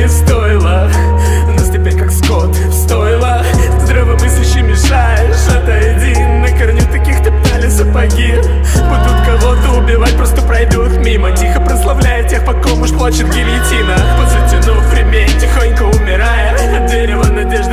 не стоило. Нас теперь как скот в стойло Здравомыслящий мешаешь, отойди На корню таких топтали сапоги. Будут кого-то убивать, просто пройдут мимо. Тихо прославляя тех, по ком уж плачет гильотина. Позатянув ремень, тихонько умирая. От дерева надежды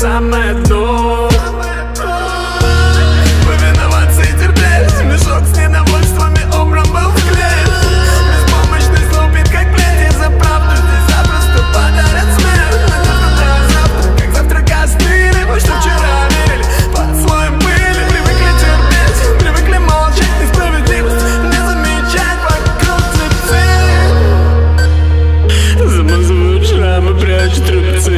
самое дно. Вы виноваты и терпеть. Мешок с недовольствами убран был в клет Беспомощный слупит как плеть. За правду здесь запросто подарят смерть. Завтра, как завтра костыли Вы что вчера верили, под слоем пыли Привыкли терпеть, привыкли молчать Несправедливость не замечать. Вокруг цепцы Замазывают шрамы, прячут рубцы.